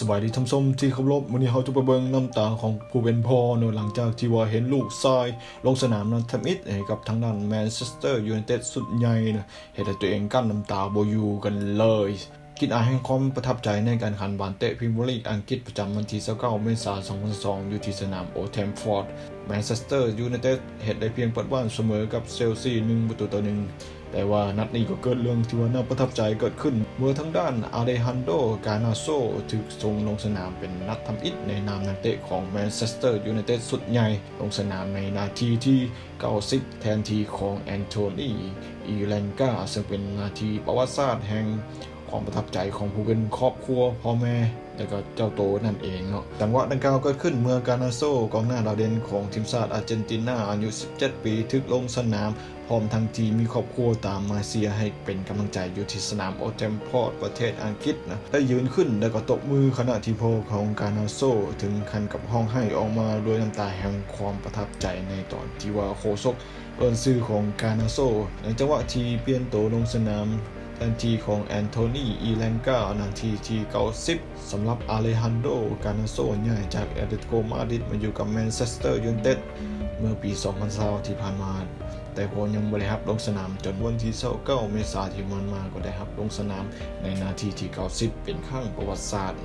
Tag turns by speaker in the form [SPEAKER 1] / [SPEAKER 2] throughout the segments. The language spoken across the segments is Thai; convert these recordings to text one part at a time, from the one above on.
[SPEAKER 1] สบายดีท่านผู้ชมที่เคารพวันนี้เราจะไปเบิงน้ำตาของผู้เป็นพ่อเนอหลังจากที่ว่าเห็นลูกชายลงสนามนั้นทำอิดกับทางด้านแมนเชสเตอร์ยูไนเต็ดสุดใหญ่นะเห็นให้ตัวเองกั้นน้ำตาโบยู่กันเลยกินอาแห่งความประทับใจในการขันบานเตะพรีเมียร์ลีกอังกฤษประจำวันที่29เมษายน 2002 อยู่ที่สนามโอเทมฟอร์ดแมนเชสเตอร์ยูไนเต็ดเห็นได้เพียงเปิดบ้านเสมอกับเชลซี1ประตูต่อ1 แต่ว่านัดนี้ก็เกิดเรื่องที่ว่าน่าประทับใจเกิดขึ้น เมื่อทั้งด้านอาเดฮันโด กานาโซถูกส่งลงสนามเป็นนัดทำอิฐในนามนักเตะของแมนเชสเตอร์ยูไนเต็ดสุดใหญ่ ลงสนามในนาทีที่ 90 แทนทีของแอนโทนีอีแลนกาซึ่งเป็นนาทีประวัติศาสตร์แห่ง ความประทับใจของผู้เป็นครอบครัวพ่อแม่แล้วก็เจ้าโตนั่นเองเนาะจังหวะดังกล่าวเกิดขึ้นเมื่อกานาโซกองหน้าดาวเด่นของทีมชาติอาร์เจนตินาอายุ 17 ปีทึกลงสนาม พร้อมทั้งทีมมีครอบครัวตามมาเซียให้เป็นกำลังใจอยู่ที่สนามโอเทมพอร์ตประเทศอังกฤษนะได้ยืนขึ้นแล้วก็ตบมือขณะที่พ่อของกานาโซถึงคันกับห้องให้ออกมาด้วยน้ำตาแห่งความประทับใจในตอนที่ว่าโคซกเอินซื่อของกานาโซในจังหวะที่เปลี่ยนโตลงสนาม นทีของแอนโทนีอีแลงกานาทีที่90สำหรับอาเลฮันโด กานาโซย้ายจากแอตเลติโกมาดริดมาอยู่กับแมนเชสเตอร์ยูไนเต็ดเมื่อปี 2020ที่ผ่านมา แต่พอยังไม่ได้รับลงสนามจนวันที่29เมษายนที่มันมาก็ได้ครับลงสนามในนาทีที่ 90 เป็นข้งประวัติศาสตร์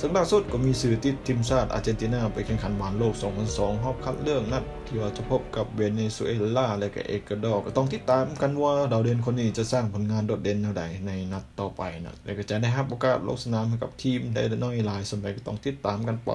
[SPEAKER 1] ซึ่งล่าสุดก็มีสื่อติดทีมชาติอาร์เจนตินาไปแข่งขันบอลโลก 2002รอบคัดเลือกนัดที่ว่าจะพบกับเวเนซุเอลาและกับเอกวาดอร์ก็ต้องติดตามกันว่าดาวเด่นคนนี้จะสร้างผลงานโดดเด่นเท่าใดในนัดต่อไปนะและก็จะได้รับโอกาสลงสนามให้กับทีมได้น้อยหลายสมัยก็ต้องติดตามกันไป